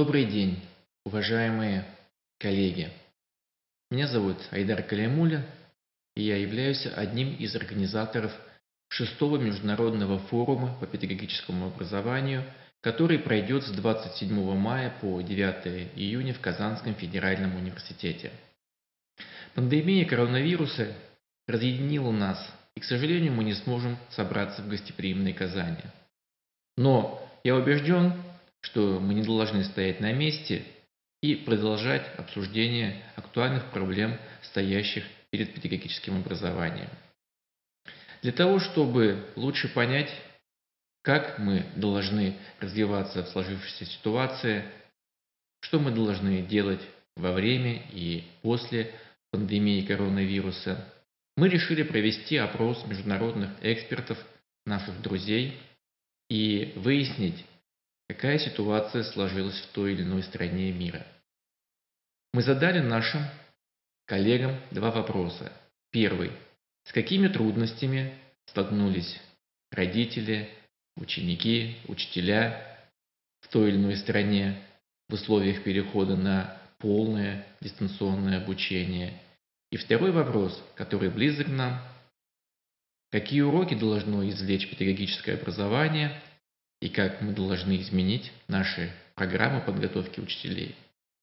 Добрый день, уважаемые коллеги. Меня зовут Айдар Калимулин, и я являюсь одним из организаторов шестого международного форума по педагогическому образованию, который пройдет с 27 мая по 9 июня в Казанском федеральном университете. Пандемия коронавируса разъединила нас, и, к сожалению, мы не сможем собраться в гостеприимной Казани. Но я убежден, что мы не должны стоять на месте и продолжать обсуждение актуальных проблем, стоящих перед педагогическим образованием. Для того, чтобы лучше понять, как мы должны развиваться в сложившейся ситуации, что мы должны делать во время и после пандемии коронавируса, мы решили провести опрос международных экспертов, наших друзей, и выяснить, какая ситуация сложилась в той или иной стране мира. Мы задали нашим коллегам два вопроса. Первый. С какими трудностями столкнулись родители, ученики, учителя в той или иной стране в условиях перехода на полное дистанционное обучение. И второй вопрос, который близок нам. Какие уроки должно извлечь педагогическое образование и как мы должны изменить наши программы подготовки учителей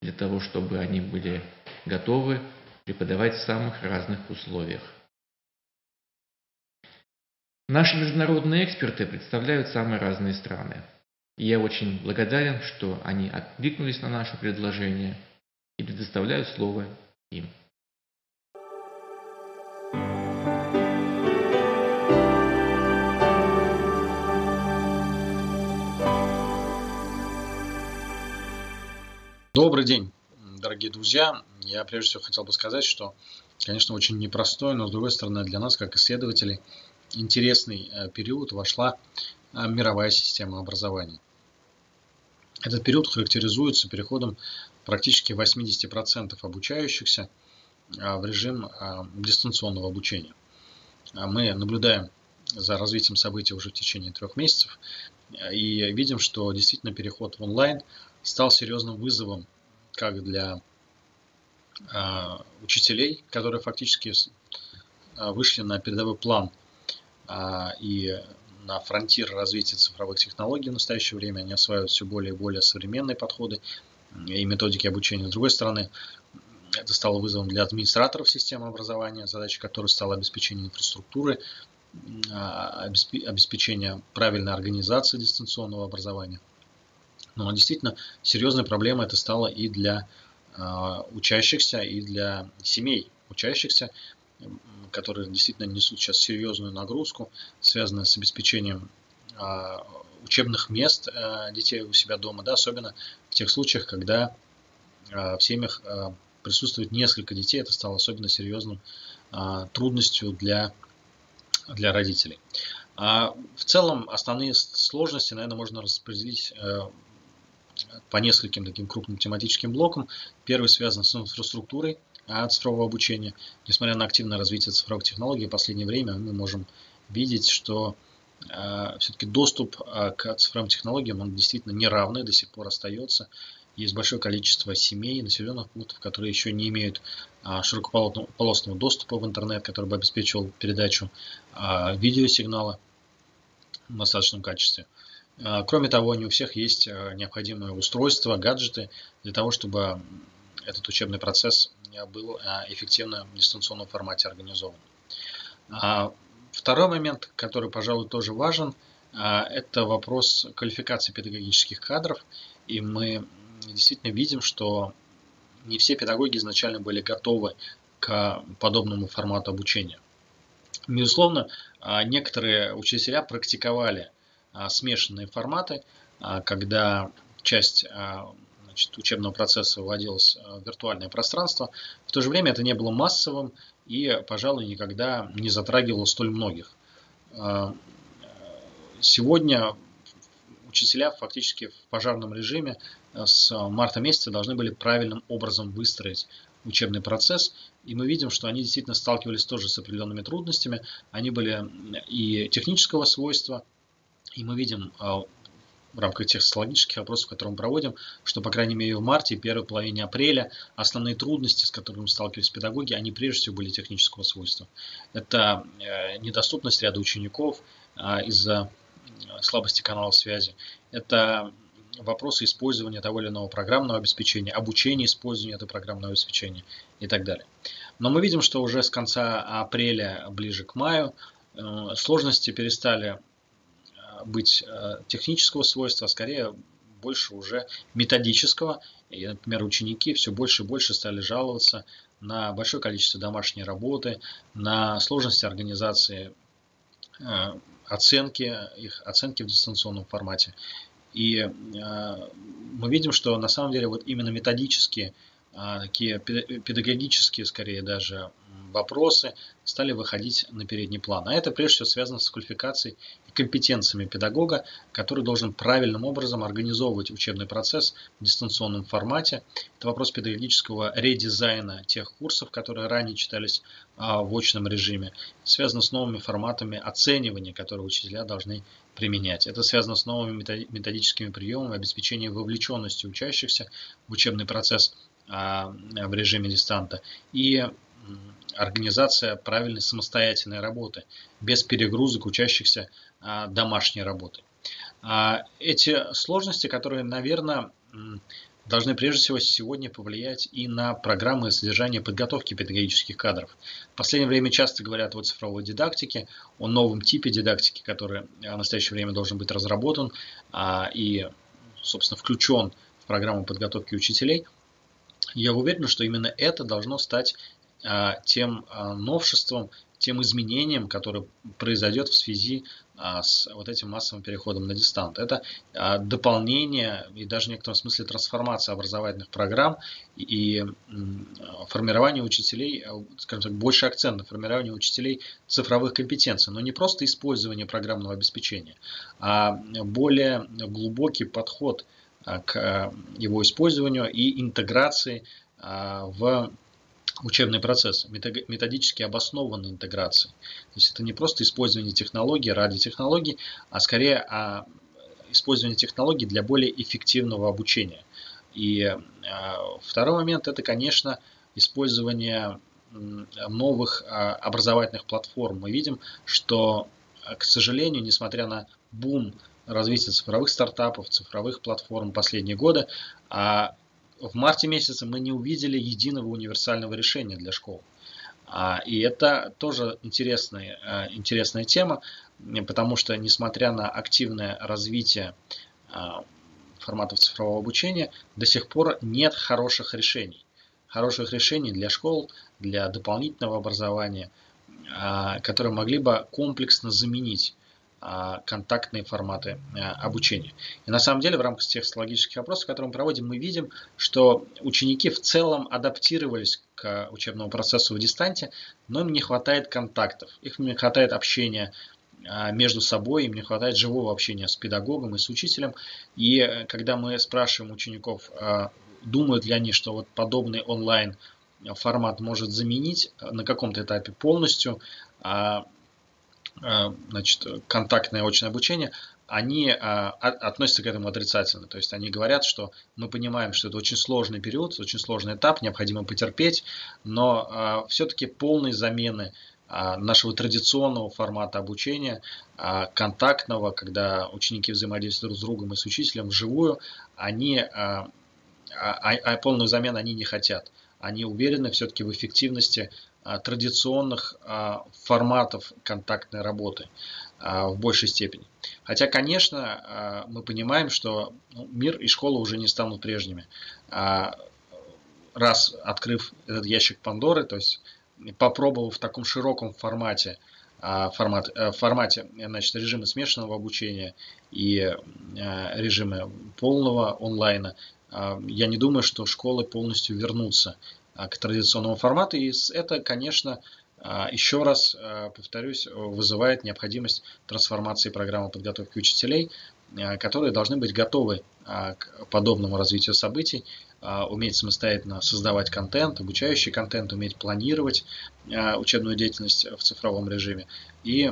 для того, чтобы они были готовы преподавать в самых разных условиях. Наши международные эксперты представляют самые разные страны. И я очень благодарен, что они откликнулись на наше предложение и предоставляю слово им. Добрый день, дорогие друзья. Я прежде всего хотел бы сказать, что, конечно, очень непростой, но с другой стороны для нас, как исследователей, интересный э, период вошла э, мировая система образования. Этот период характеризуется переходом практически 80% обучающихся э, в режим дистанционного обучения. Мы наблюдаем за развитием событий уже в течение трех месяцев и видим, что действительно переход в онлайн – стал серьезным вызовом как для э, учителей, которые фактически э, вышли на передовой план э, и на фронтир развития цифровых технологий в настоящее время. Они осваивают все более и более современные подходы и методики обучения. С другой стороны, это стало вызовом для администраторов системы образования, задача которой стала обеспечение инфраструктуры, обеспечение правильной организации дистанционного образования. Но действительно серьезной проблемой это стало и для э, учащихся, и для семей учащихся, которые действительно несут сейчас серьезную нагрузку, связанную с обеспечением э, учебных мест детей у себя дома, да, особенно в тех случаях, когда в семьях присутствует несколько детей, это стало особенно серьезным трудностью для, для родителей. А в целом основные сложности, наверное, можно распределить э, по нескольким таким крупным тематическим блокам. Первый связан с инфраструктурой цифрового обучения. Несмотря на активное развитие цифровых технологий в последнее время, мы можем видеть, что э, все-таки доступ э, к цифровым технологиям, он действительно неравный, до сих пор остается. Есть большое количество семей, населенных пунктов, которые еще не имеют широкополосного доступа в интернет, который бы обеспечивал передачу видеосигнала в достаточном качестве. А, кроме того, не у всех есть а, необходимые устройства, гаджеты для того, чтобы этот учебный процесс был а, эффективно в дистанционном формате организован. Второй момент, который, пожалуй, тоже важен, это вопрос квалификации педагогических кадров. И мы действительно видим, что не все педагоги изначально были готовы к подобному формату обучения. Безусловно, некоторые учителя практиковали а, смешанные форматы, а, когда часть а, значит, учебного процесса вводилась в виртуальное пространство. В то же время это не было массовым и, пожалуй, никогда не затрагивало столь многих. Сегодня учителя фактически в пожарном режиме с марта месяца должны были правильным образом выстроить учебный процесс, и мы видим, что они действительно сталкивались тоже с определенными трудностями. Они были и технического свойства, и мы видим а, в рамках тех социологических опросов, которые мы проводим, что, по крайней мере, в марте и первой половине апреля основные трудности, с которыми сталкивались педагоги, они прежде всего были технического свойства. Это э, недоступность ряда учеников а, из-за слабости каналов связи. Это вопросы использования того или иного программного обеспечения, обучения использованию этого программного обеспечения и так далее. Но мы видим, что уже с конца апреля, ближе к маю, э, сложности перестали быть э, технического свойства, а скорее больше уже методического. И, например, ученики все больше и больше стали жаловаться на большое количество домашней работы, на сложности организации э, оценки, их оценки в дистанционном формате. И э, мы видим, что на самом деле вот именно методические, такие педагогические, скорее даже, вопросы стали выходить на передний план. А это прежде всего связано с квалификацией и компетенциями педагога, который должен правильным образом организовывать учебный процесс в дистанционном формате. Это вопрос педагогического редизайна тех курсов, которые ранее читались а, в очном режиме. связано с новыми форматами оценивания, которые учителя должны применять. Это связано с новыми методическими приемами обеспечения вовлеченности учащихся в учебный процесс а, в режиме дистанта и организация правильной самостоятельной работы, без перегрузок учащихся а, домашней работы. А, эти сложности, которые, наверное, должны прежде всего сегодня повлиять и на программы содержания подготовки педагогических кадров. В последнее время часто говорят о цифровой дидактике, о новом типе дидактики, который в настоящее время должен быть разработан а, и, собственно, включен в программу подготовки учителей. Я уверен, что именно это должно стать а, тем а, новшеством, тем изменением, которое произойдет в связи а, с вот этим массовым переходом на дистант. Это дополнение и даже в некотором смысле трансформация образовательных программ и формирование учителей, скажем так, больше акцент на формирование учителей цифровых компетенций, но не просто использование программного обеспечения, а более глубокий подход к его использованию и интеграции в учебный процесс, методически обоснованной интеграции. То есть это не просто использование технологий ради технологий, а скорее а использование технологий для более эффективного обучения. И а, второй момент это, конечно, использование новых а, образовательных платформ. Мы видим, что, к сожалению, несмотря на бум развития цифровых стартапов, цифровых платформ последние годы, в марте месяце мы не увидели единого универсального решения для школ. А, и это тоже интересная, а, интересная тема, потому что несмотря на активное развитие а, форматов цифрового обучения, до сих пор нет хороших решений. Хороших решений для школ, для дополнительного образования, которые могли бы комплексно заменить а, контактные форматы а, обучения. И на самом деле в рамках тех социологических опросов, которые мы проводим, мы видим, что ученики в целом адаптировались к учебному процессу в дистанте, но им не хватает контактов, их не хватает общения а, между собой, им не хватает живого общения с педагогом и с учителем. И когда мы спрашиваем учеников, думают ли они, что вот подобный онлайн формат может заменить на каком-то этапе полностью Э, значит, контактное очное обучение, они а, относятся к этому отрицательно. То есть они говорят, что мы понимаем, что это очень сложный период, очень сложный этап, необходимо потерпеть, но а, все-таки полной замены а, нашего традиционного формата обучения, контактного, когда ученики взаимодействуют друг с другом и с учителем вживую, они, а, а полную замену они не хотят. Они уверены все-таки в эффективности а, традиционных а, форматов контактной работы а, в большей степени. Хотя, конечно, мы понимаем, что ну, мир и школа уже не станут прежними. Раз открыв этот ящик Пандоры, то есть попробовав в таком широком формате формат, э, формате значит, режима смешанного обучения и режима полного онлайна, я не думаю, что школы полностью вернутся а, к традиционному формату. И это, конечно, а, еще раз а, повторюсь, вызывает необходимость трансформации программы подготовки учителей, которые должны быть готовы к подобному развитию событий, уметь самостоятельно создавать контент, обучающий контент, уметь планировать учебную деятельность в цифровом режиме и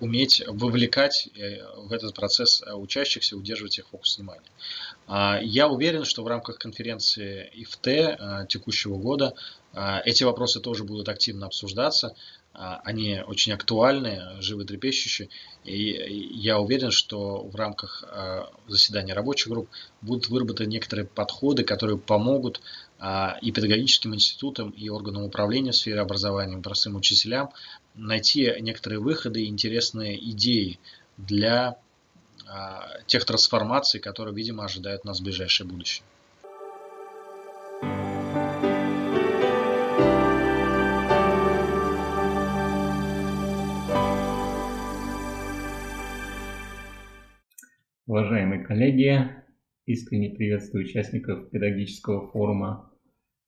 уметь вовлекать э, в этот процесс учащихся, удерживать их фокус внимания. А, я уверен, что в рамках конференции ИФТ текущего года эти вопросы тоже будут активно обсуждаться. Они очень актуальны, животрепещущие. И я уверен, что в рамках заседания рабочих групп будут выработаны некоторые подходы, которые помогут и педагогическим институтам, и органам управления в сфере образования, и простым учителям найти некоторые выходы интересные идеи для а, тех трансформаций, которые, видимо, ожидают нас в ближайшее будущее. Уважаемые коллеги, искренне приветствую участников педагогического форума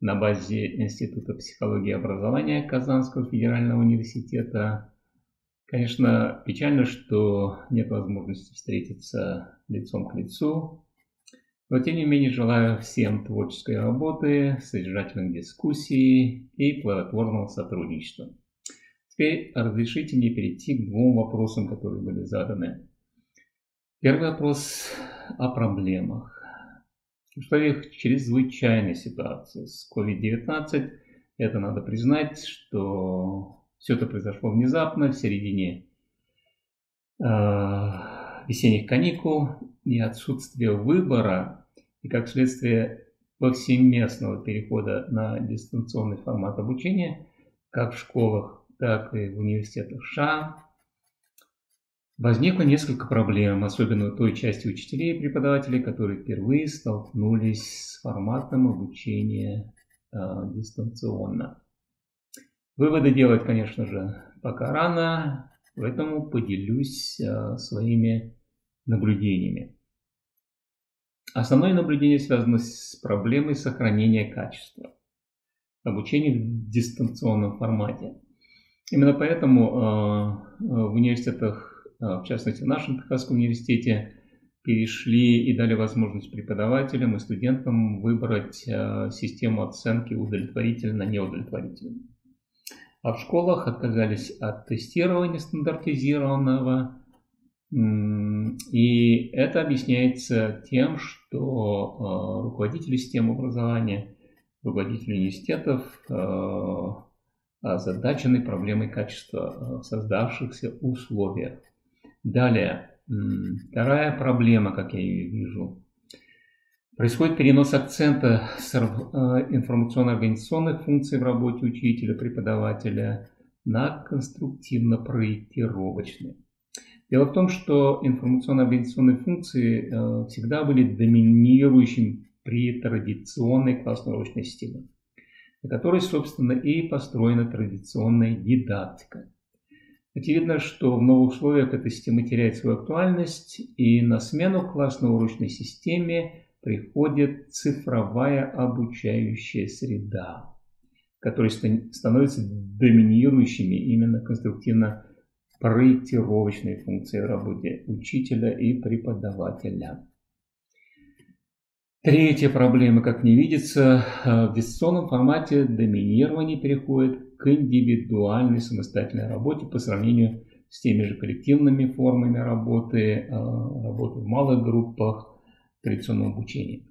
на базе Института психологии и образования Казанского федерального университета. Конечно, печально, что нет возможности встретиться лицом к лицу, но тем не менее желаю всем творческой работы, содержательных дискуссий и плодотворного сотрудничества. Теперь разрешите мне перейти к двум вопросам, которые были заданы. Первый вопрос о проблемах. В условиях чрезвычайной ситуации с COVID-19 это надо признать, что все это произошло внезапно в середине э, весенних каникул и отсутствие выбора и как следствие повсеместного перехода на дистанционный формат обучения как в школах, так и в университетах США Возникло несколько проблем, особенно у той части учителей и преподавателей, которые впервые столкнулись с форматом обучения э, дистанционно. Выводы делать, конечно же, пока рано, поэтому поделюсь э, своими наблюдениями. Основное наблюдение связано с проблемой сохранения качества обучения в дистанционном формате. Именно поэтому э, в университетах в частности в нашем Техасском университете, перешли и дали возможность преподавателям и студентам выбрать а, систему оценки удовлетворительно-неудовлетворительно. А в школах отказались от тестирования стандартизированного, и это объясняется тем, что а, руководители систем образования, руководители университетов озадачены проблемой качества в создавшихся условиях. Далее, вторая проблема, как я ее вижу. Происходит перенос акцента с э, информационно-организационных функций в работе учителя, преподавателя на конструктивно-проектировочные. Дело в том, что информационно-организационные функции э, всегда были доминирующим при традиционной классно-урочной системе, на которой, собственно, и построена традиционная дидактика. Очевидно, что в новых условиях эта система теряет свою актуальность, и на смену классно-урочной системе приходит цифровая обучающая среда, которая становится доминирующими именно конструктивно проектировочной функцией в работе учителя и преподавателя. Третья проблема, как не видится, в дистанционном формате доминирование переходит к индивидуальной самостоятельной работе по сравнению с теми же коллективными формами работы, э, работы в малых группах, традиционного обучения.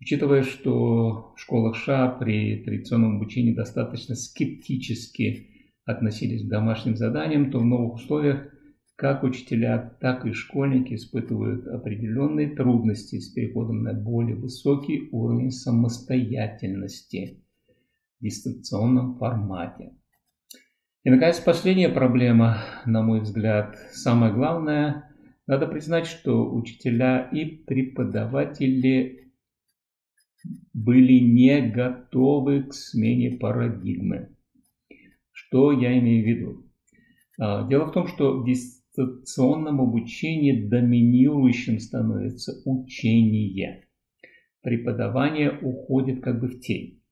Учитывая, что в школах США при традиционном обучении достаточно скептически относились к домашним заданиям, то в новых условиях как учителя, так и школьники испытывают определенные трудности с переходом на более высокий уровень самостоятельности дистанционном формате. И, наконец, последняя проблема, на мой взгляд, самое главное, надо признать, что учителя и преподаватели были не готовы к смене парадигмы. Что я имею в виду? А, дело в том, что в дистанционном обучении доминирующим становится учение. Преподавание уходит как бы в тень.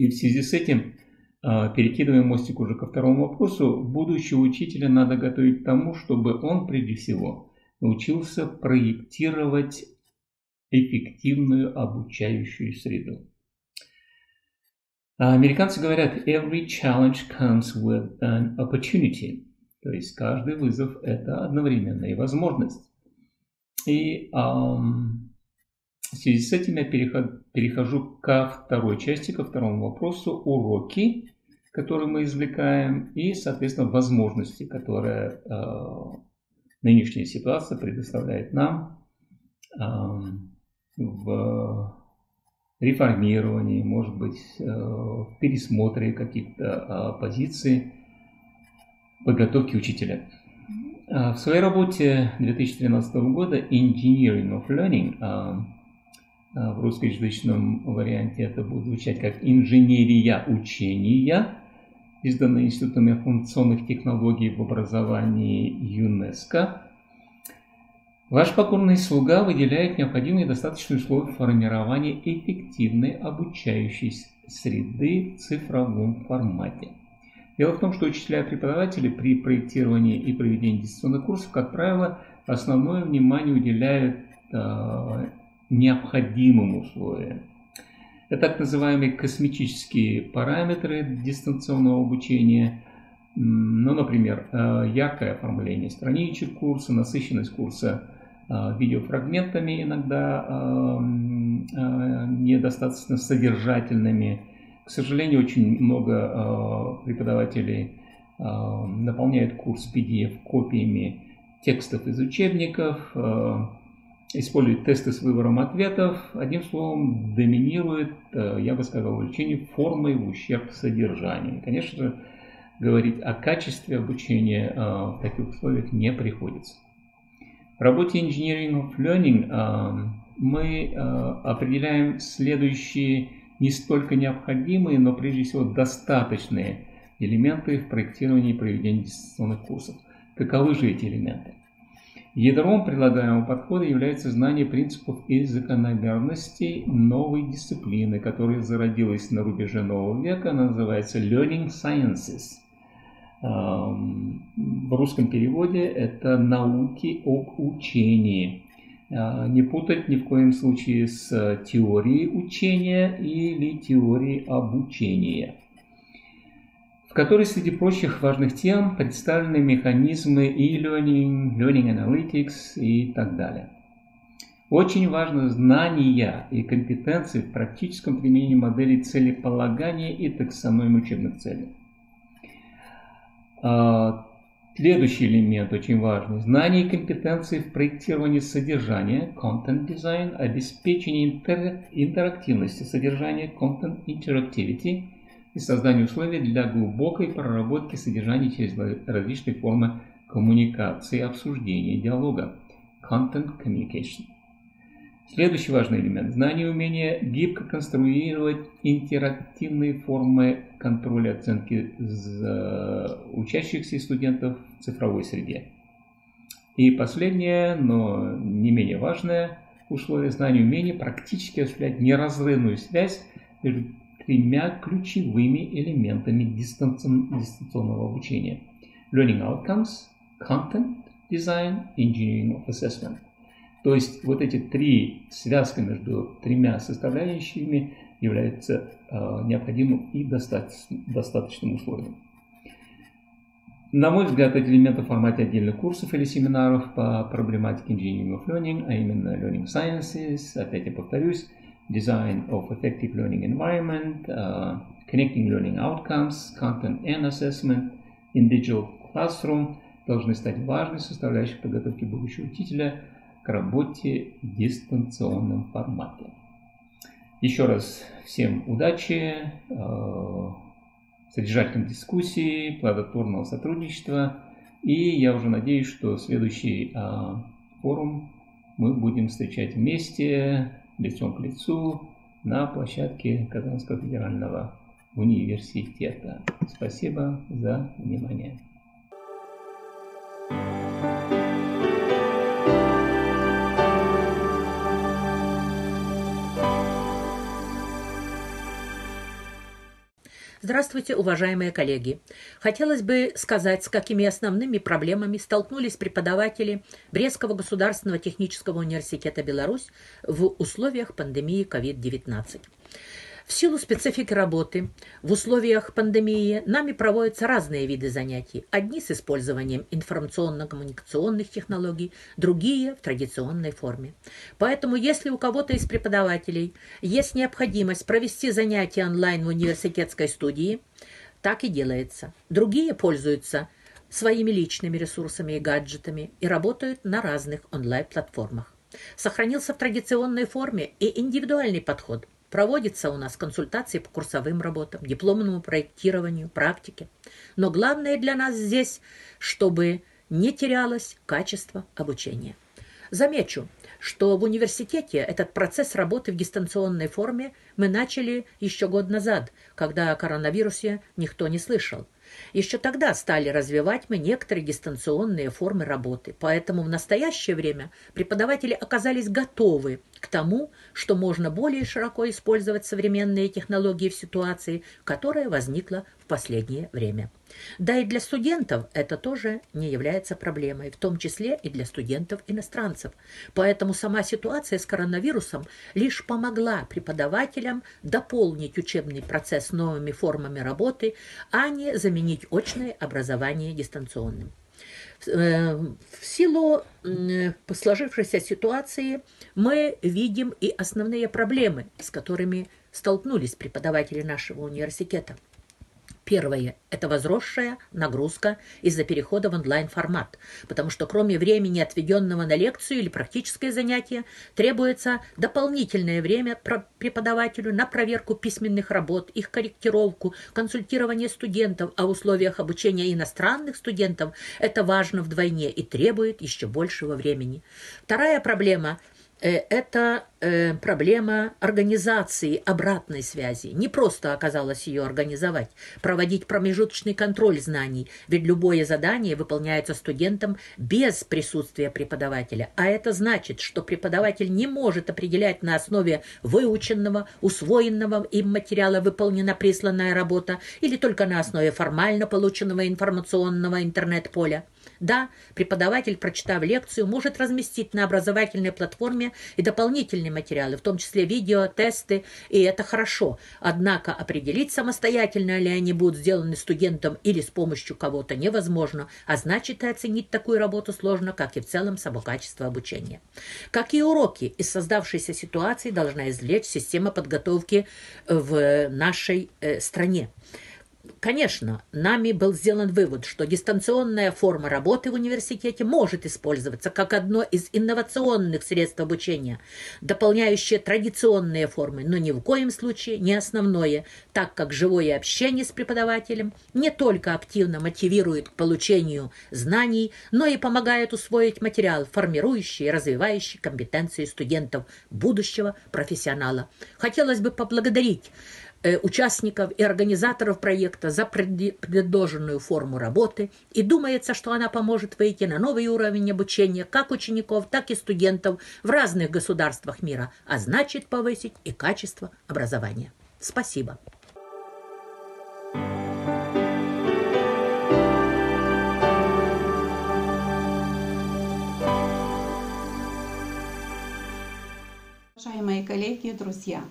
И в связи с этим, а, перекидываем мостик уже ко второму вопросу, будущего учителя надо готовить к тому, чтобы он прежде всего научился проектировать эффективную обучающую среду. А американцы говорят, every challenge comes with an opportunity. То есть каждый вызов – это одновременная возможность. И эм, в связи с этим я перехожу ко второй части, ко второму вопросу – уроки, которые мы извлекаем, и, соответственно, возможности, которые э, нынешняя ситуация предоставляет нам э, в реформировании, может быть, э, в пересмотре каких-то э, позиций подготовки учителя. А в своей работе 2013 года Engineering of Learning, а в русскоязычном варианте это будет звучать как инженерия учения, изданная Институтом информационных технологий в образовании ЮНЕСКО, Ваш покорный слуга выделяет необходимые достаточные условия формирования эффективной обучающей среды в цифровом формате. Дело в том, что учителя и преподаватели при проектировании и проведении дистанционных курсов, как правило, основное внимание уделяют э, необходимым условиям. Это так называемые косметические параметры дистанционного обучения, ну, например, э, яркое оформление страничек курса, насыщенность курса э, видеофрагментами иногда э, недостаточно содержательными, к сожалению, очень много преподавателей наполняют курс PDF копиями текстов из учебников, э, используют тесты с выбором ответов. Одним словом, доминирует, я бы сказал, увлечение формой в ущерб содержанию. Конечно же, говорить о качестве обучения в таких условиях не приходится. В работе Engineering of Learning мы определяем следующие не столько необходимые, но прежде всего достаточные элементы в проектировании и проведении дистанционных курсов. Каковы же эти элементы? Ядром предлагаемого подхода является знание принципов и закономерностей новой дисциплины, которая зародилась на рубеже нового века. Она называется Learning Sciences. В русском переводе это науки об учении. А, не путать ни в коем случае с э, теорией учения или теорией обучения, в которой среди прочих важных тем представлены механизмы e-learning, learning analytics и так далее. Очень важно знания и компетенции в практическом применении моделей целеполагания и таксономии учебных целей. А, Следующий элемент очень важный. Знание и компетенции в проектировании содержания, content design, обеспечение интер, интерактивности содержания, content interactivity и создание условий для глубокой проработки содержания через различные формы коммуникации, обсуждения, диалога, content communication. Следующий важный элемент – знание и умение гибко конструировать интерактивные формы контроля оценки учащихся и студентов в цифровой среде. И последнее, но не менее важное условие – знание и умение практически осуществлять неразрывную связь между тремя ключевыми элементами дистанционного обучения – Learning Outcomes, Content Design, Engineering of Assessment – то есть вот эти три связка между тремя составляющими является э, необходимым и достаточным условием. На мой взгляд, эти элементы в формате отдельных курсов или семинаров по проблематике Engineering of Learning, а именно Learning Sciences, опять я повторюсь, Design of Effective Learning Environment, uh, Connecting Learning Outcomes, Content and Assessment, in Digital Classroom должны стать важной составляющей подготовки будущего учителя – к работе в дистанционном формате. Еще раз всем удачи, э, содержательной дискуссии, плодотворного сотрудничества. И я уже надеюсь, что следующий э, форум мы будем встречать вместе, лицом к лицу, на площадке Казанского федерального университета. Спасибо за внимание. Здравствуйте, уважаемые коллеги! Хотелось бы сказать, с какими основными проблемами столкнулись преподаватели Брестского государственного технического университета Беларусь в условиях пандемии COVID-19. В силу специфики работы в условиях пандемии нами проводятся разные виды занятий. Одни с использованием информационно-коммуникационных технологий, другие в традиционной форме. Поэтому, если у кого-то из преподавателей есть необходимость провести занятия онлайн в университетской студии, так и делается. Другие пользуются своими личными ресурсами и гаджетами и работают на разных онлайн-платформах. Сохранился в традиционной форме и индивидуальный подход – Проводятся у нас консультации по курсовым работам, дипломному проектированию, практике. Но главное для нас здесь, чтобы не терялось качество обучения. Замечу, что в университете этот процесс работы в дистанционной форме мы начали еще год назад, когда о коронавирусе никто не слышал – еще тогда стали развивать мы некоторые дистанционные формы работы, поэтому в настоящее время преподаватели оказались готовы к тому, что можно более широко использовать современные технологии в ситуации, которая возникла последнее время. Да и для студентов это тоже не является проблемой, в том числе и для студентов-иностранцев. Поэтому сама ситуация с коронавирусом лишь помогла преподавателям дополнить учебный процесс новыми формами работы, а не заменить очное образование дистанционным. Э, в силу сложившейся ситуации мы видим и основные проблемы, с которыми столкнулись преподаватели нашего университета – Первое – это возросшая нагрузка из-за перехода в онлайн-формат, потому что кроме времени, отведенного на лекцию или практическое занятие, требуется дополнительное время преподавателю на проверку письменных работ, их корректировку, консультирование студентов, а в условиях обучения иностранных студентов это важно вдвойне и требует еще большего времени. Вторая проблема – это э, проблема организации обратной связи. Не просто оказалось ее организовать, проводить промежуточный контроль знаний, ведь любое задание выполняется студентом без присутствия преподавателя. А это значит, что преподаватель не может определять на основе выученного, усвоенного им материала выполнена присланная работа или только на основе формально полученного информационного интернет-поля. Да, преподаватель, прочитав лекцию, может разместить на образовательной платформе и дополнительные материалы, в том числе видео, тесты, и это хорошо. Однако определить самостоятельно ли они будут сделаны студентом или с помощью кого-то невозможно, а значит и оценить такую работу сложно, как и в целом само качество обучения. Как и уроки из создавшейся ситуации должна извлечь система подготовки в нашей э, стране. Конечно, нами был сделан вывод, что дистанционная форма работы в университете может использоваться как одно из инновационных средств обучения, дополняющее традиционные формы, но ни в коем случае не основное, так как живое общение с преподавателем не только активно мотивирует к получению знаний, но и помогает усвоить материал, формирующий и развивающий компетенции студентов будущего профессионала. Хотелось бы поблагодарить участников и организаторов проекта за предложенную форму работы и думается, что она поможет выйти на новый уровень обучения как учеников, так и студентов в разных государствах мира, а значит повысить и качество образования. Спасибо. Уважаемые коллеги и друзья,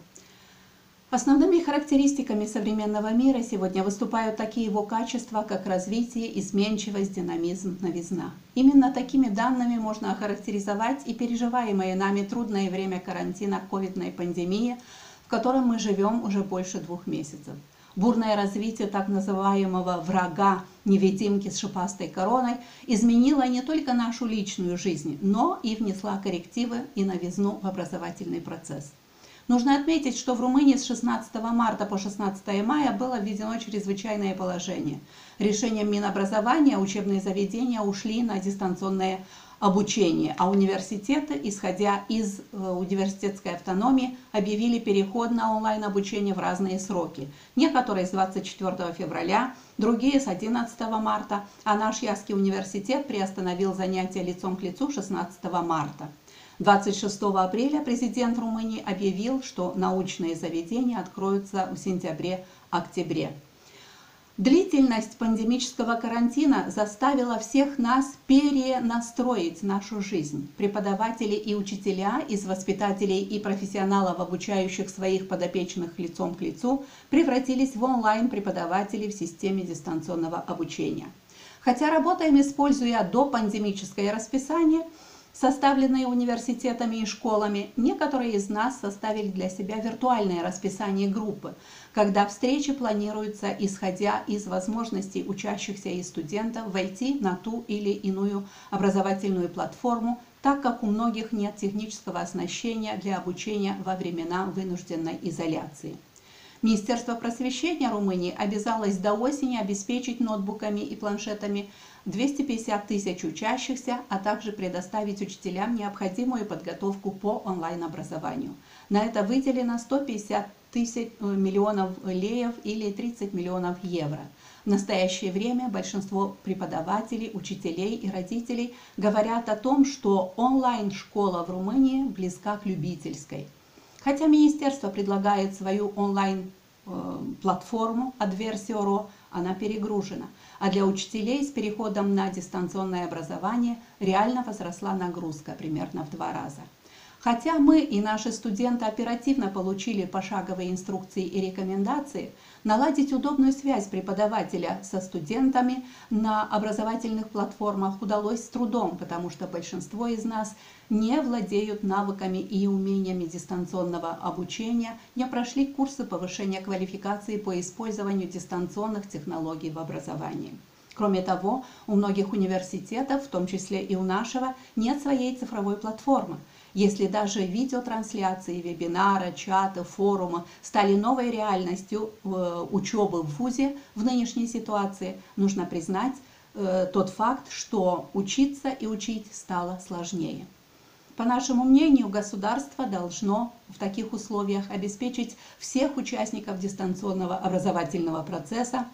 Основными характеристиками современного мира сегодня выступают такие его качества, как развитие, изменчивость, динамизм, новизна. Именно такими данными можно охарактеризовать и переживаемое нами трудное время карантина ковидной пандемии, в котором мы живем уже больше двух месяцев. Бурное развитие так называемого врага невидимки с шипастой короной изменило не только нашу личную жизнь, но и внесла коррективы и новизну в образовательный процесс. Нужно отметить, что в Румынии с 16 марта по 16 мая было введено чрезвычайное положение. Решением Минобразования учебные заведения ушли на дистанционное обучение, а университеты, исходя из э, университетской автономии, объявили переход на онлайн-обучение в разные сроки. Некоторые с 24 февраля, другие с 11 марта, а наш Яский университет приостановил занятия лицом к лицу 16 марта. 26 апреля президент Румынии объявил, что научные заведения откроются в сентябре-октябре. Длительность пандемического карантина заставила всех нас перенастроить нашу жизнь. Преподаватели и учителя из воспитателей и профессионалов, обучающих своих подопечных лицом к лицу, превратились в онлайн-преподавателей в системе дистанционного обучения. Хотя работаем, используя допандемическое расписание – составленные университетами и школами, некоторые из нас составили для себя виртуальное расписание группы, когда встречи планируются исходя из возможностей учащихся и студентов войти на ту или иную образовательную платформу, так как у многих нет технического оснащения для обучения во времена вынужденной изоляции. Министерство просвещения Румынии обязалось до осени обеспечить ноутбуками и планшетами 250 тысяч учащихся, а также предоставить учителям необходимую подготовку по онлайн-образованию. На это выделено 150 тысяч э, миллионов леев или 30 миллионов евро. В настоящее время большинство преподавателей, учителей и родителей говорят о том, что онлайн-школа в Румынии близка к любительской. Хотя министерство предлагает свою онлайн-платформу э, Adversio.ro, она перегружена – а для учителей с переходом на дистанционное образование реально возросла нагрузка примерно в два раза. Хотя мы и наши студенты оперативно получили пошаговые инструкции и рекомендации, наладить удобную связь преподавателя со студентами на образовательных платформах удалось с трудом, потому что большинство из нас не владеют навыками и умениями дистанционного обучения, не прошли курсы повышения квалификации по использованию дистанционных технологий в образовании. Кроме того, у многих университетов, в том числе и у нашего, нет своей цифровой платформы – если даже видеотрансляции, вебинара, чата, форума стали новой реальностью э, учебы в ВУЗе в нынешней ситуации, нужно признать э, тот факт, что учиться и учить стало сложнее. По нашему мнению, государство должно в таких условиях обеспечить всех участников дистанционного образовательного процесса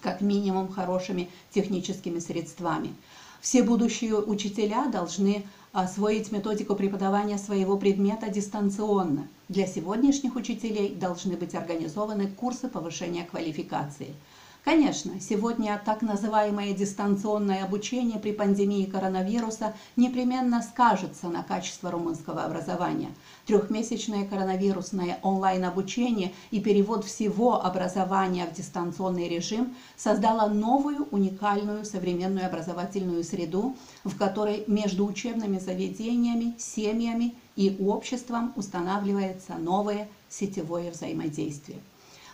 как минимум хорошими техническими средствами. Все будущие учителя должны освоить методику преподавания своего предмета дистанционно. Для сегодняшних учителей должны быть организованы курсы повышения квалификации – Конечно, сегодня так называемое дистанционное обучение при пандемии коронавируса непременно скажется на качестве румынского образования. Трехмесячное коронавирусное онлайн-обучение и перевод всего образования в дистанционный режим создало новую уникальную современную образовательную среду, в которой между учебными заведениями, семьями и обществом устанавливается новое сетевое взаимодействие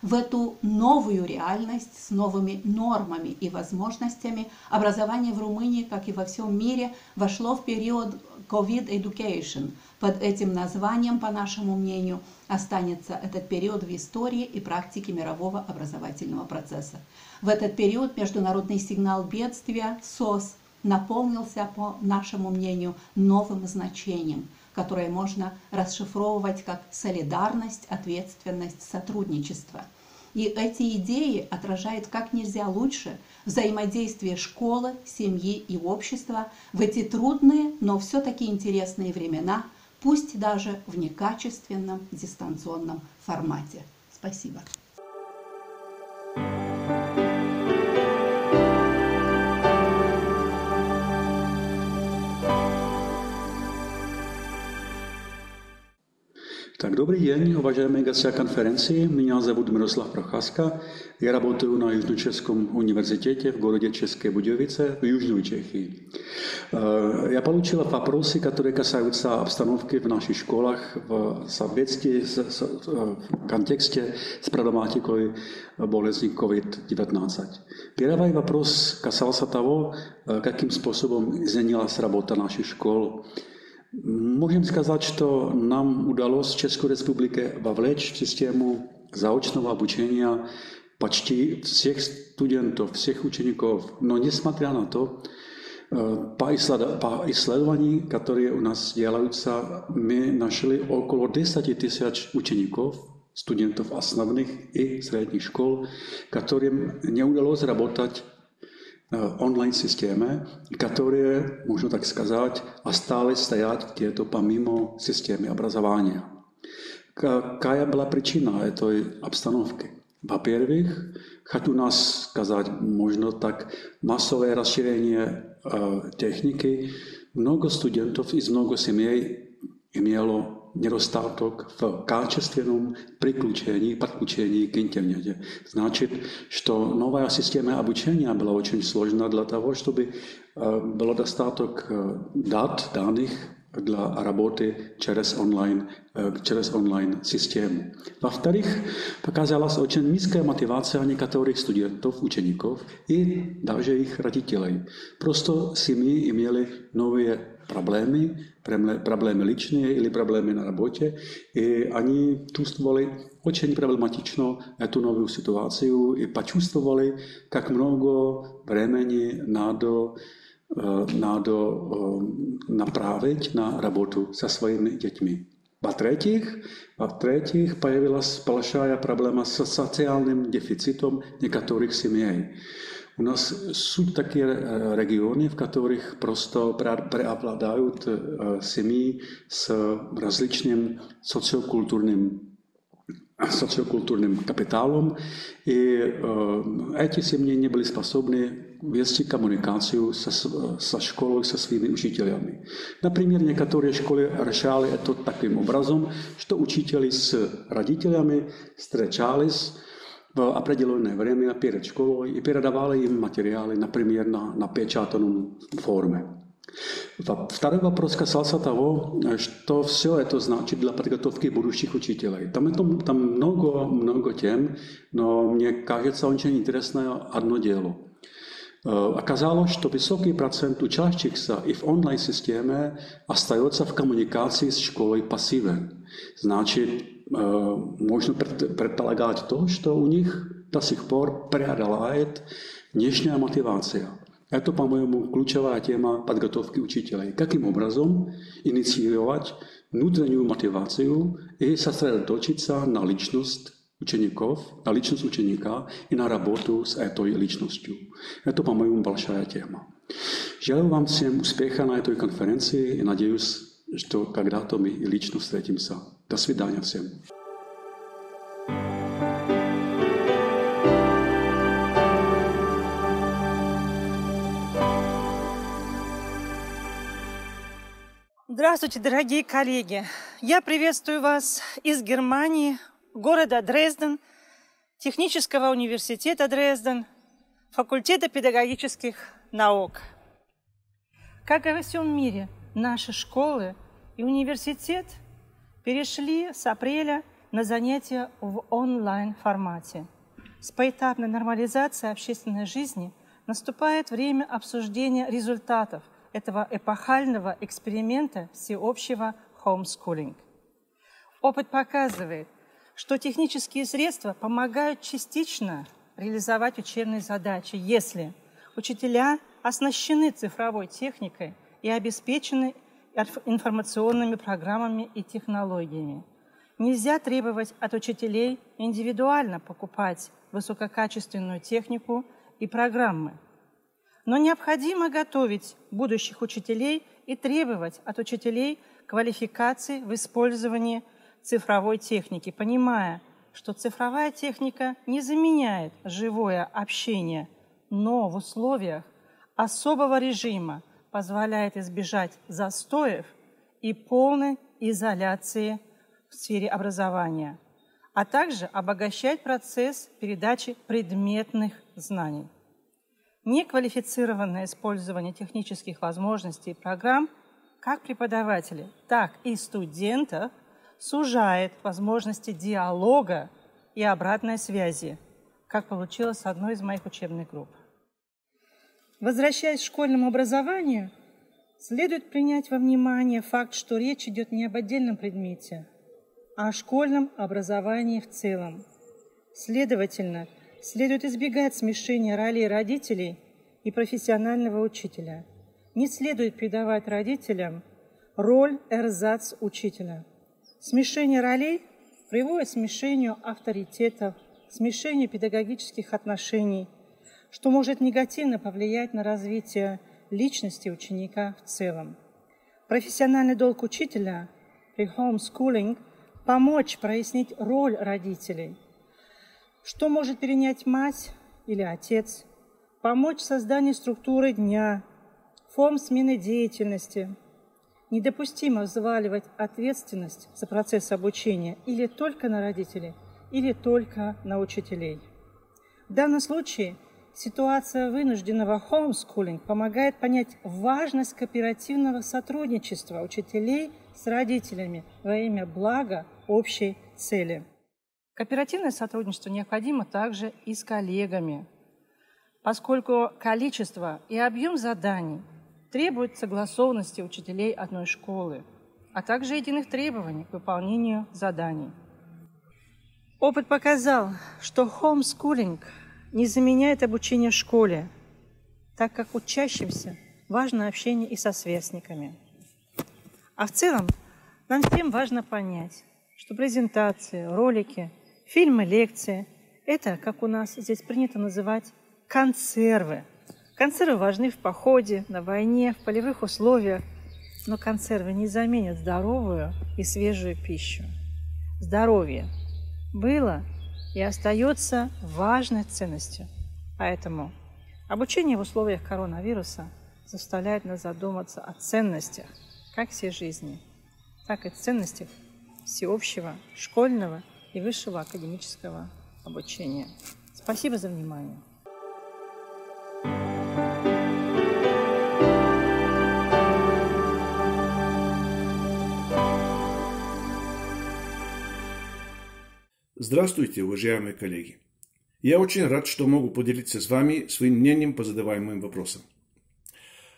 в эту новую реальность с новыми нормами и возможностями образование в Румынии, как и во всем мире, вошло в период COVID Education. Под этим названием, по нашему мнению, останется этот период в истории и практике мирового образовательного процесса. В этот период международный сигнал бедствия СОС наполнился, по нашему мнению, новым значением – которое можно расшифровывать как солидарность, ответственность, сотрудничество. И эти идеи отражают как нельзя лучше взаимодействие школы, семьи и общества в эти трудные, но все-таки интересные времена, пусть даже в некачественном дистанционном формате. Спасибо. Tak dobrý den, уважаемые гости конференции. Меня зовут Мирослав Прохаска. Я работаю на Южно-Чешском университете в городе České Budějovice в Южной Чехии. Я получил вопросы, которые касаются обстановки в наших школах в соответствии с, с, в контексте с проблематикой болезни COVID-19. Первый вопрос касался того, каким способом изменилась работа наших школ Můžem сказать, что нам удалось в České republice вовлечь в систему заочного обучения почти всех студентов, всех учеников. Но несмотря на то, по исследований, которые у нас делаются, мы нашли около 10 тысяч учеников, студентов основных и средних школ, которым не удалось работать онлайн-системе, которые, можно так сказать, остались стоять где-то помимо системы образования. Какая была причина этой обстановки? Во-первых, хочу нас сказать, можно так, массовое расширение э, техники. Много студентов из много семей имело недостаток в качественном приключении, подключении к интернету. Значит, что новая система обучения была очень сложна для того, чтобы э, было достаток э, дат, данных для работы через онлайн, через онлайн-систему. Во-вторых, показалась очень низкая мотивация некоторых студентов, учеников и даже их родителей. Просто семьи имели новые problémy, problémy ličné или problémy na работе, и они чувствовали очень проблематично эту новую ситуацию и почувствовали, как много времени надо, надо направить на работу со своими детьми. Во-третьих, во-третьих, появилась большая проблема с социальным дефицитом некоторых семей. У нас суть такие регионы, в которых просто преобладают семьи с различным социокультурным социокультурным капиталом, и э, эти семьи не были способны вести коммуникацию со, со школой, со своими учителями. Например, некоторые школы решали это таким образом, что учители с родителями встречались в определенное время перед школой и передавали им материалы, например, на напечатанном форме. Второй вопрос касался того, что все это значит для подготовки будущих учителей. Там, это, там много, много тем, но мне кажется очень интересное одно дело. Оказалось, что высокий процент учащихся и в онлайн-системе остается в коммуникации с школой пассивен. Значит, можно предполагать то, что у них до сих пор преодолевает внешняя мотивация. Это, по-моему, ключевая тема подготовки учителей. Каким образом инициировать внутреннюю мотивацию и сосредоточиться на личность учеников, на личность ученика и на работу с этой личностью. Это, по-моему, большая тема. Желаю вам всем успеха на этой конференции и надеюсь, что когда-то мы лично встретимся. До свидания всем. Здравствуйте, дорогие коллеги! Я приветствую вас из Германии, города Дрезден, Технического университета Дрезден, факультета педагогических наук. Как и во всем мире, наши школы и университет – перешли с апреля на занятия в онлайн-формате. С поэтапной нормализацией общественной жизни наступает время обсуждения результатов этого эпохального эксперимента всеобщего homeschooling. Опыт показывает, что технические средства помогают частично реализовать учебные задачи, если учителя оснащены цифровой техникой и обеспечены информационными программами и технологиями. Нельзя требовать от учителей индивидуально покупать высококачественную технику и программы. Но необходимо готовить будущих учителей и требовать от учителей квалификации в использовании цифровой техники, понимая, что цифровая техника не заменяет живое общение, но в условиях особого режима – позволяет избежать застоев и полной изоляции в сфере образования, а также обогащать процесс передачи предметных знаний. Неквалифицированное использование технических возможностей и программ как преподавателей, так и студентов сужает возможности диалога и обратной связи, как получилось с одной из моих учебных групп. Возвращаясь к школьному образованию, следует принять во внимание факт, что речь идет не об отдельном предмете, а о школьном образовании в целом. Следовательно, следует избегать смешения ролей родителей и профессионального учителя. Не следует придавать родителям роль эрзац учителя. Смешение ролей приводит к смешению авторитетов, смешению педагогических отношений – что может негативно повлиять на развитие личности ученика в целом. Профессиональный долг учителя при homeschooling – помочь прояснить роль родителей, что может перенять мать или отец, помочь в создании структуры дня, форм смены деятельности. Недопустимо взваливать ответственность за процесс обучения или только на родителей, или только на учителей. В данном случае ситуация вынужденного homeschooling помогает понять важность кооперативного сотрудничества учителей с родителями во имя блага общей цели. Кооперативное сотрудничество необходимо также и с коллегами, поскольку количество и объем заданий требуют согласованности учителей одной школы, а также единых требований к выполнению заданий. Опыт показал, что homeschooling не заменяет обучение в школе, так как учащимся важно общение и со сверстниками. А в целом нам всем важно понять, что презентации, ролики, фильмы, лекции – это, как у нас здесь принято называть, консервы. Консервы важны в походе, на войне, в полевых условиях, но консервы не заменят здоровую и свежую пищу. Здоровье было и остается важной ценностью. Поэтому обучение в условиях коронавируса заставляет нас задуматься о ценностях как всей жизни, так и ценностях всеобщего, школьного и высшего академического обучения. Спасибо за внимание. Здравствуйте, уважаемые коллеги. Я очень рад, что могу поделиться с вами своим мнением по задаваемым вопросам.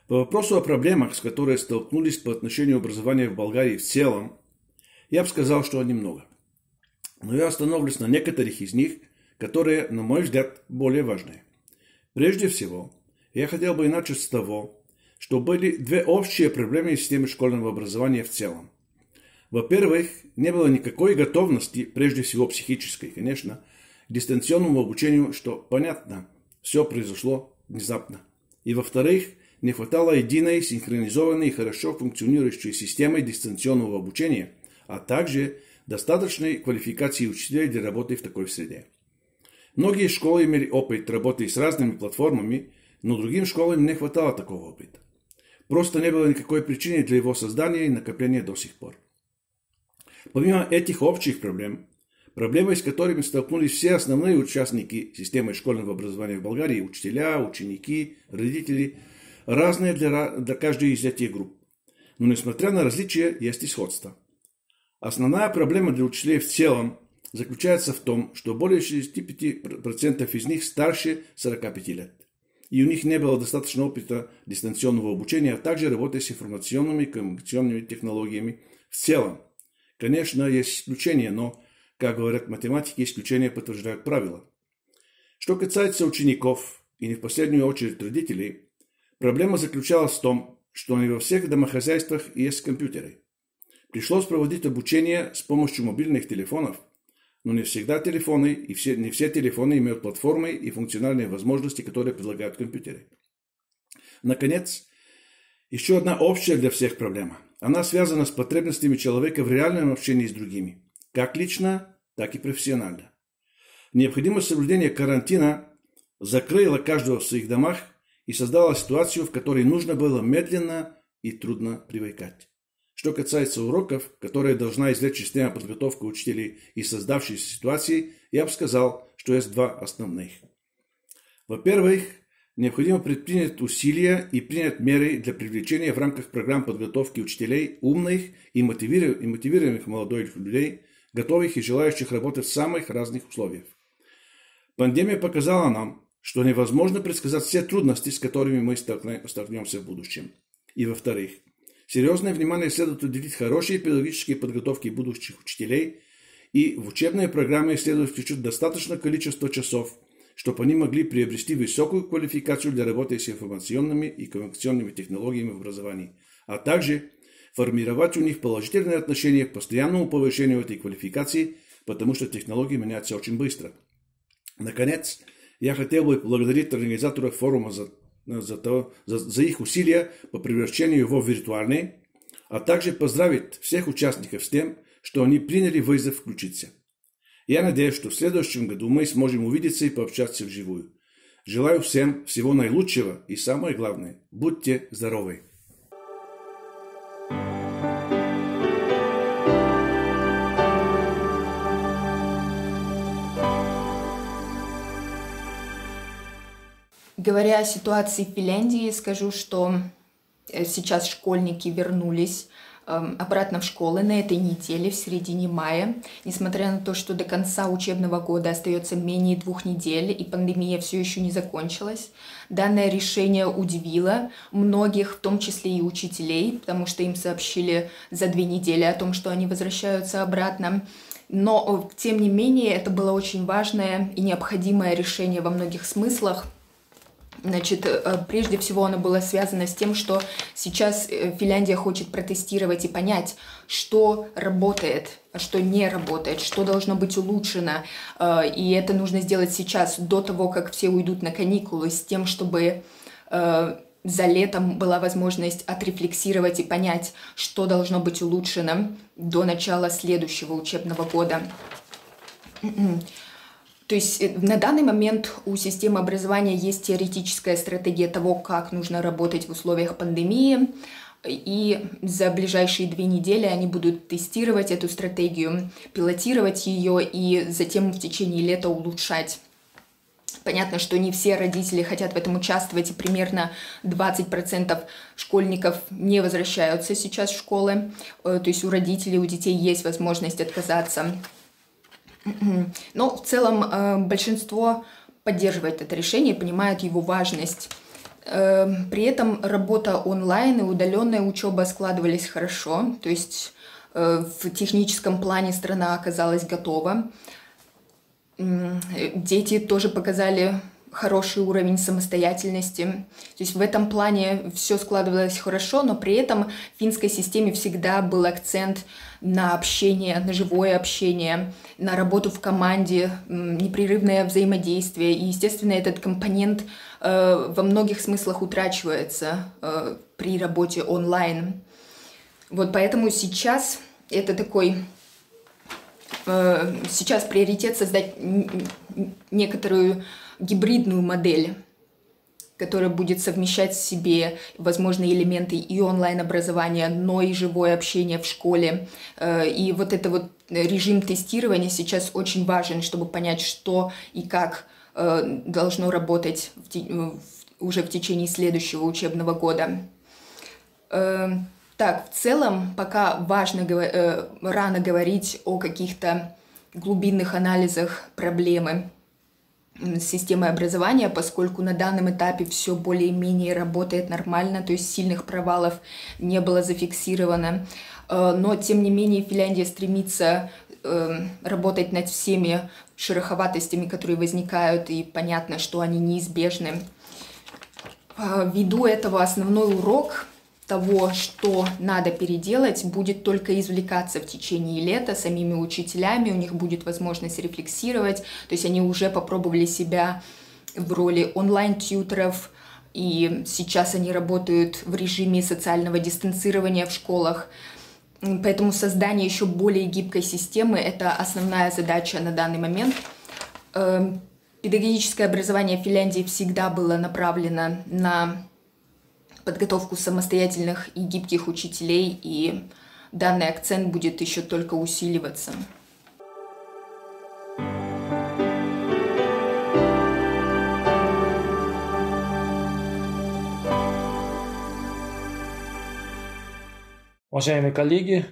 По вопросу о проблемах, с которыми столкнулись по отношению образования в Болгарии в целом, я бы сказал, что немного. Но я остановлюсь на некоторых из них, которые, на мой взгляд, более важные. Прежде всего, я хотел бы начать с того, что были две общие проблемы в системе школьного образования в целом. Во-первых, не было никакой готовности, прежде всего психической, конечно, к дистанционному обучению, что, понятно, все произошло внезапно. И во-вторых, не хватало единой, синхронизованной и хорошо функционирующей системы дистанционного обучения, а также достаточной квалификации учителей для работы в такой среде. Многие школы имели опыт работы с разными платформами, но другим школам не хватало такого опыта. Просто не было никакой причины для его создания и накопления до сих пор. Помимо этих общих проблем, проблемы, с которыми столкнулись все основные участники системы школьного образования в Болгарии, учителя, ученики, родители, разные для, для каждой из этих групп. Но несмотря на различия, есть и сходство. Основная проблема для учителей в целом заключается в том, что более 65% из них старше 45 лет. И у них не было достаточно опыта дистанционного обучения, а также работы с информационными и коммуникационными технологиями в целом. Конечно, есть исключения, но, как говорят математики, исключения подтверждают правила. Что касается учеников, и не в последнюю очередь родителей, проблема заключалась в том, что не во всех домохозяйствах есть компьютеры. Пришлось проводить обучение с помощью мобильных телефонов, но не всегда телефоны и все, не все телефоны имеют платформы и функциональные возможности, которые предлагают компьютеры. Наконец, еще одна общая для всех проблема. Она связана с потребностями человека в реальном общении с другими, как лично, так и профессионально. Необходимость соблюдения карантина закрыла каждого в своих домах и создала ситуацию, в которой нужно было медленно и трудно привыкать. Что касается уроков, которые должна извлечь система подготовки учителей из создавшейся ситуации, я бы сказал, что есть два основных. Во-первых, Необходимо предпринять усилия и принять меры для привлечения в рамках программ подготовки учителей умных и мотивированных молодых людей, готовых и желающих работать в самых разных условиях. Пандемия показала нам, что невозможно предсказать все трудности, с которыми мы столкнемся в будущем. И во-вторых, серьезное внимание следует уделить хорошей педагогической подготовке будущих учителей, и в учебные программы следует включить достаточное количество часов – чтобы они могли приобрести высокую квалификацию для работы с информационными и коммуникационными технологиями в образовании, а также формировать у них положительное отношение к постоянному повышению этой квалификации, потому что технологии меняются очень быстро. Наконец, я хотел бы поблагодарить организаторов форума за, за, то, за, за их усилия по превращению его в виртуальный, а также поздравить всех участников с тем, что они приняли вызов включиться. Я надеюсь, что в следующем году мы сможем увидеться и пообщаться вживую. Желаю всем всего наилучшего и самое главное, будьте здоровы! Говоря о ситуации в Финляндии, скажу, что э, сейчас школьники вернулись обратно в школы на этой неделе, в середине мая. Несмотря на то, что до конца учебного года остается менее двух недель и пандемия все еще не закончилась, данное решение удивило многих, в том числе и учителей, потому что им сообщили за две недели о том, что они возвращаются обратно. Но, э, тем не менее, это было очень важное и необходимое решение во многих смыслах – Значит, э, прежде всего оно было связано с тем, что сейчас э, Финляндия хочет протестировать и понять, что работает, а что не работает, что должно быть улучшено. Э, и это нужно сделать сейчас, до того, как все уйдут на каникулы, с тем, чтобы за летом была возможность отрефлексировать и понять, что должно быть улучшено до начала следующего учебного года. То есть э, на данный момент у системы образования есть теоретическая стратегия того, как нужно работать в условиях пандемии. И за ближайшие две недели они будут тестировать эту стратегию, пилотировать ее и затем в течение лета улучшать. Понятно, что не все родители хотят в этом участвовать, и примерно 20% школьников не возвращаются сейчас в школы. Э, то есть у родителей, у детей есть возможность отказаться но в целом э, большинство поддерживает это решение, понимают его важность. Э, при этом работа онлайн и удаленная учеба складывались хорошо, то есть э, в техническом плане страна оказалась готова. Дети тоже показали хороший уровень самостоятельности. То есть в этом плане все складывалось хорошо, но при этом в финской системе всегда был акцент на общение, на живое общение, на работу в команде, непрерывное взаимодействие. И, естественно, этот компонент э, во многих смыслах утрачивается э, при работе онлайн. Вот поэтому сейчас это такой э, сейчас приоритет создать некоторую гибридную модель, которая будет совмещать в себе возможные элементы и онлайн-образования, но и живое общение в школе. Э, и вот это вот режим тестирования сейчас очень важен, чтобы понять, что и как э, должно работать уже в течение следующего учебного года. Э, так, в целом, пока важно, рано говорить о каких-то глубинных анализах проблемы системой образования, поскольку на данном этапе все более-менее работает нормально, то есть сильных провалов не было зафиксировано. Э, но, тем не менее, Финляндия стремится э, работать над всеми шероховатостями, которые возникают, и понятно, что они неизбежны. Э, ввиду этого основной урок того, что надо переделать, будет только извлекаться в течение лета самими учителями, у них будет возможность рефлексировать, то есть они уже попробовали себя в роли онлайн-тьютеров, и сейчас они работают в режиме социального дистанцирования в школах. Поэтому создание еще более гибкой системы – это основная задача на данный момент. Эм, педагогическое образование в Финляндии всегда было направлено на подготовку самостоятельных и гибких учителей, и данный акцент будет еще только усиливаться. Уважаемые коллеги,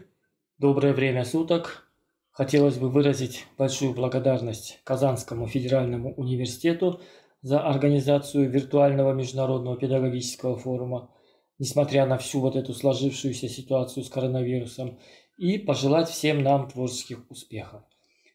доброе время суток. Хотелось бы выразить большую благодарность Казанскому федеральному университету за организацию виртуального международного педагогического форума, несмотря на всю вот эту сложившуюся ситуацию с коронавирусом, и пожелать всем нам творческих успехов.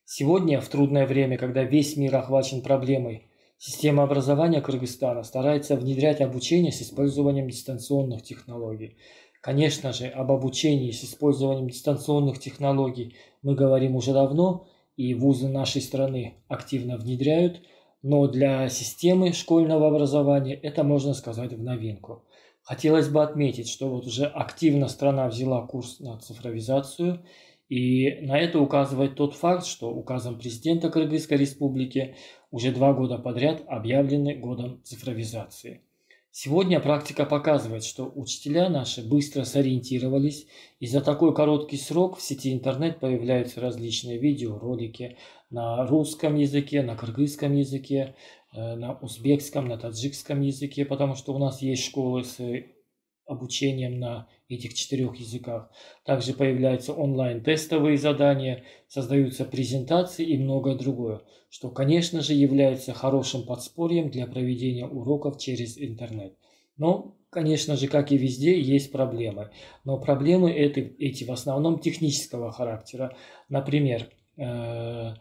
Сегодня, в трудное время, когда весь мир охвачен проблемой, система образования Кыргызстана старается внедрять обучение с использованием дистанционных технологий. Конечно же, об обучении с использованием дистанционных технологий мы говорим уже давно, и вузы нашей страны активно внедряют – но для системы школьного образования это можно сказать в новинку. Хотелось бы отметить, что вот уже активно страна взяла курс на цифровизацию, И на это указывает тот факт, что указом президента Кыргызской республики уже два года подряд объявлены годом цифровизации. Сегодня практика показывает, что учителя наши быстро сориентировались, и за такой короткий срок в сети интернет появляются различные видеоролики на русском языке, на кыргызском языке, э, на узбекском, на таджикском языке, потому что у нас есть школы с обучением на этих четырех языках. Также появляются онлайн-тестовые задания, создаются презентации и многое другое, что, конечно же, является хорошим подспорьем для проведения уроков через интернет. Но, конечно же, как и везде, есть проблемы. Но проблемы эти, эти в основном технического характера. Например, э,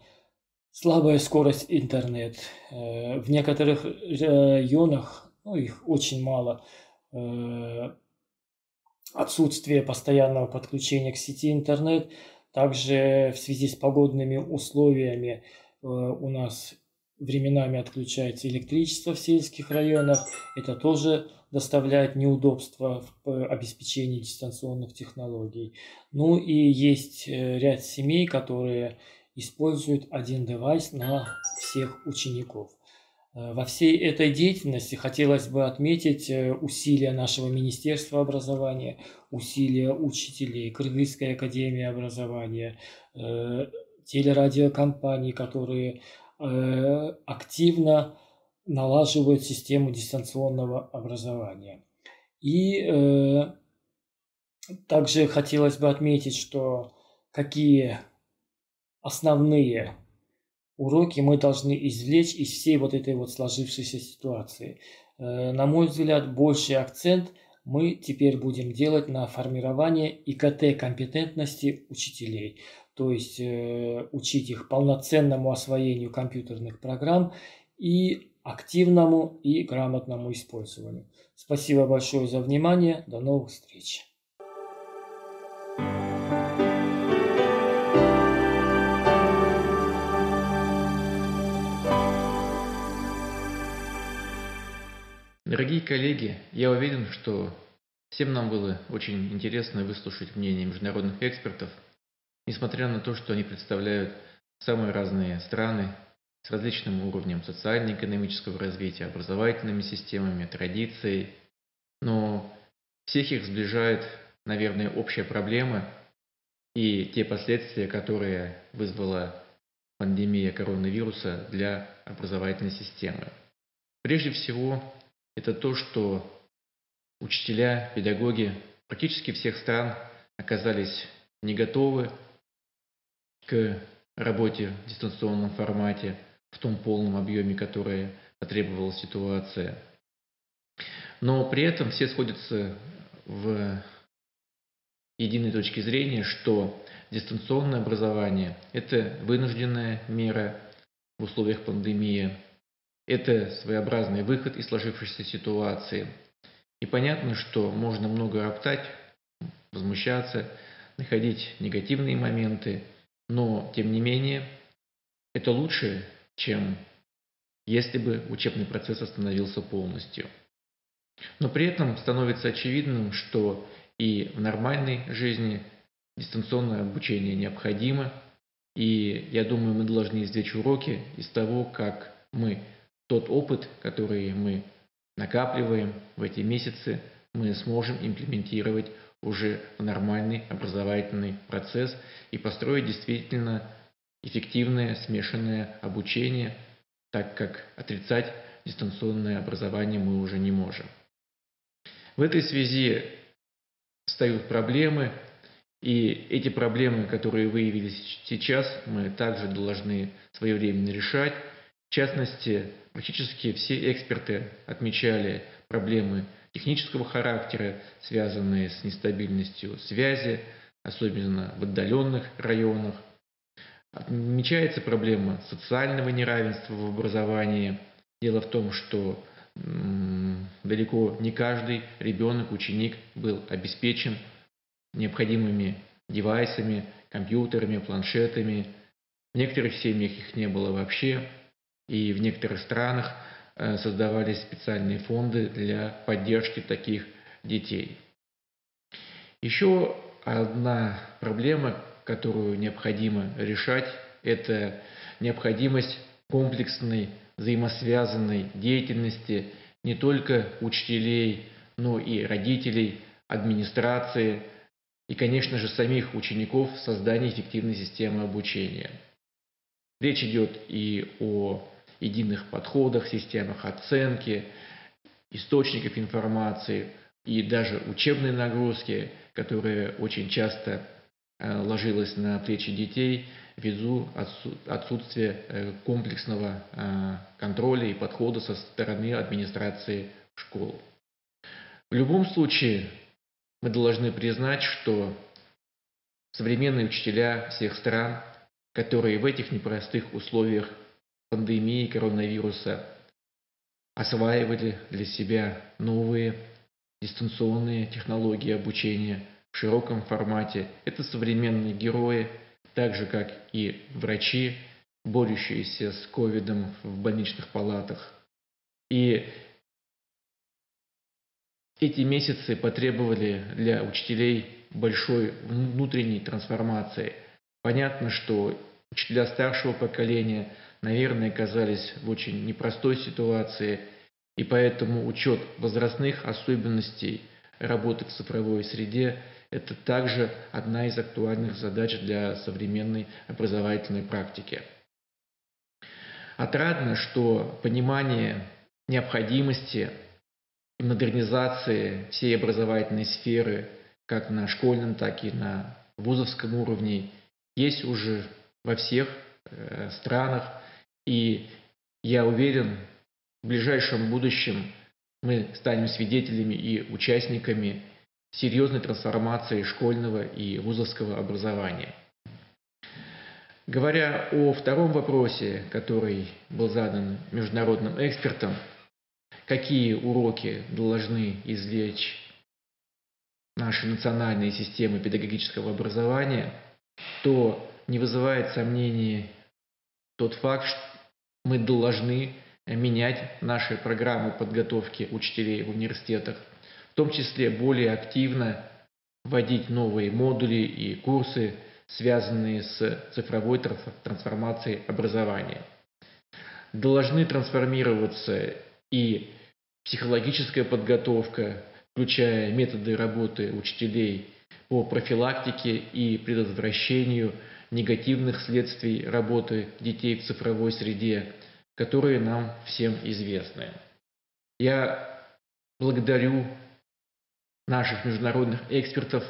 слабая скорость интернет. Э, в некоторых районах, ну их очень мало, Э, отсутствие постоянного подключения к сети интернет. Также в связи с погодными условиями э, у нас временами отключается электричество в сельских районах. Это тоже доставляет неудобства в обеспечении дистанционных технологий. Ну и есть э, ряд семей, которые используют один девайс на всех учеников. Э, во всей этой деятельности хотелось бы отметить э, усилия нашего Министерства образования, усилия учителей, Кыргызской академии образования, э, телерадиокомпаний, которые активно налаживают систему дистанционного образования. И также хотелось бы отметить, что какие основные уроки мы должны извлечь из всей вот этой вот сложившейся ситуации. Э, на мой взгляд, больший акцент мы теперь будем делать на формирование ИКТ-компетентности учителей. То есть э, учить их полноценному освоению компьютерных программ и активному и грамотному использованию. Спасибо большое за внимание. До новых встреч. Дорогие коллеги, я уверен, что всем нам было очень интересно выслушать мнение международных экспертов, несмотря на то, что они представляют самые разные страны с различным уровнем социально-экономического развития, образовательными системами, традицией, но всех их сближает, наверное, общая проблема и те последствия, которые вызвала пандемия коронавируса для образовательной системы. Прежде всего, это то, что учителя, педагоги практически всех стран оказались не готовы к работе в дистанционном формате в том полном объеме, который потребовала ситуация. Но при этом все сходятся в единой точке зрения, что дистанционное образование – это вынужденная мера в условиях пандемии, это своеобразный выход из сложившейся ситуации. И понятно, что можно много роптать, возмущаться, находить негативные моменты, но, тем не менее, это лучше, чем если бы учебный процесс остановился полностью. Но при этом становится очевидным, что и в нормальной жизни дистанционное обучение необходимо, и я думаю, мы должны извлечь уроки из того, как мы тот опыт, который мы накапливаем в эти месяцы, мы сможем имплементировать уже в нормальный образовательный процесс и построить действительно эффективное смешанное обучение, так как отрицать дистанционное образование мы уже не можем. В этой связи встают проблемы, и эти проблемы, которые выявились сейчас, мы также должны своевременно решать. В частности, Практически все эксперты отмечали проблемы технического характера, связанные с нестабильностью связи, особенно в отдаленных районах. Отмечается проблема социального неравенства в образовании. Дело в том, что далеко не каждый ребенок, ученик был обеспечен необходимыми девайсами, компьютерами, планшетами. В некоторых семьях их не было вообще. И в некоторых странах э, создавались специальные фонды для поддержки таких детей. Еще одна проблема, которую необходимо решать, это необходимость комплексной взаимосвязанной деятельности не только учителей, но и родителей, администрации и, конечно же, самих учеников в создании эффективной системы обучения. Речь идет и о единых подходах, системах оценки, источников информации и даже учебной нагрузки, которая очень часто э, ложилась на плечи детей ввиду отсутствия э, комплексного э, контроля и подхода со стороны администрации школ. В любом случае, мы должны признать, что современные учителя всех стран, которые в этих непростых условиях пандемии коронавируса осваивали для себя новые дистанционные технологии обучения в широком формате. Это современные герои, так же как и врачи, борющиеся с ковидом в больничных палатах. И эти месяцы потребовали для учителей большой внутренней трансформации. Понятно, что учителя старшего поколения, наверное, оказались в очень непростой ситуации, и поэтому учет возрастных особенностей работы в цифровой среде – это также одна из актуальных задач для современной образовательной практики. Отрадно, что понимание необходимости модернизации всей образовательной сферы, как на школьном, так и на вузовском уровне, есть уже во всех э, странах. И я уверен, в ближайшем будущем мы станем свидетелями и участниками серьезной трансформации школьного и вузовского образования. Говоря о втором вопросе, который был задан международным экспертам, какие уроки должны извлечь наши национальные системы педагогического образования, то не вызывает сомнений тот факт, что мы должны менять наши программы подготовки учителей в университетах, в том числе более активно вводить новые модули и курсы, связанные с цифровой трансформацией образования. Должны трансформироваться и психологическая подготовка, включая методы работы учителей по профилактике и предотвращению негативных следствий работы детей в цифровой среде, которые нам всем известны. Я благодарю наших международных экспертов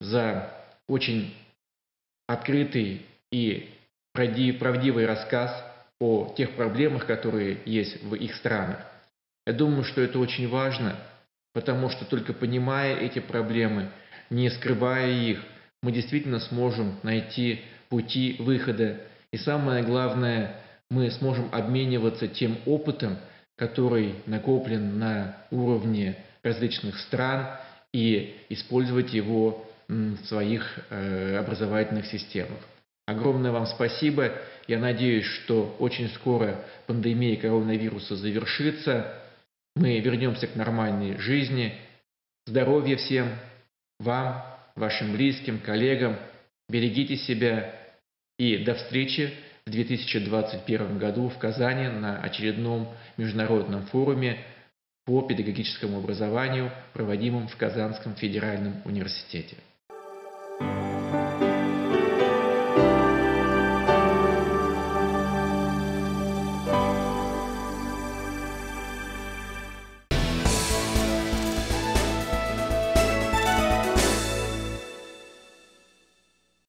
за очень открытый и правдивый рассказ о тех проблемах, которые есть в их странах. Я думаю, что это очень важно, потому что только понимая эти проблемы, не скрывая их, мы действительно сможем найти пути выхода. И самое главное, мы сможем обмениваться тем опытом, который накоплен на уровне различных стран, и использовать его в своих э, образовательных системах. Огромное вам спасибо. Я надеюсь, что очень скоро пандемия коронавируса завершится мы вернемся к нормальной жизни. Здоровья всем, вам, вашим близким, коллегам. Берегите себя и до встречи в 2021 году в Казани на очередном международном форуме по педагогическому образованию, проводимом в Казанском федеральном университете.